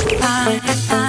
I, I